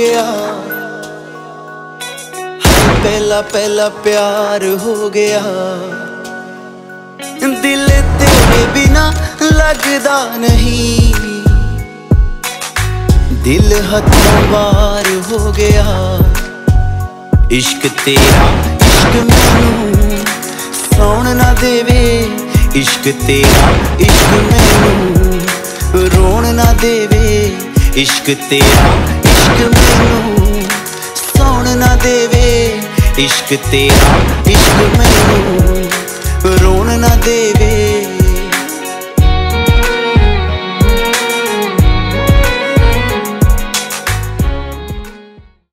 गया। पहला पहला प्यार हो गया। दिल तेरे बिना लगदा नहीं। दिल हथवार हो गया। इश्क तेरा, इश्क मैनू सौन ना देवे। इश्क तेरा, इश्क मैनू रोन ना देवे। इश्क तेरा ਇਸ਼ਕ ਮੈਨੂੰ ਸੌਣ ਨਾ ਦੇਵੇ। ਇਸ਼ਕ ਤੇਰਾ ਇਸ਼ਕ ਮੈਨੂੰ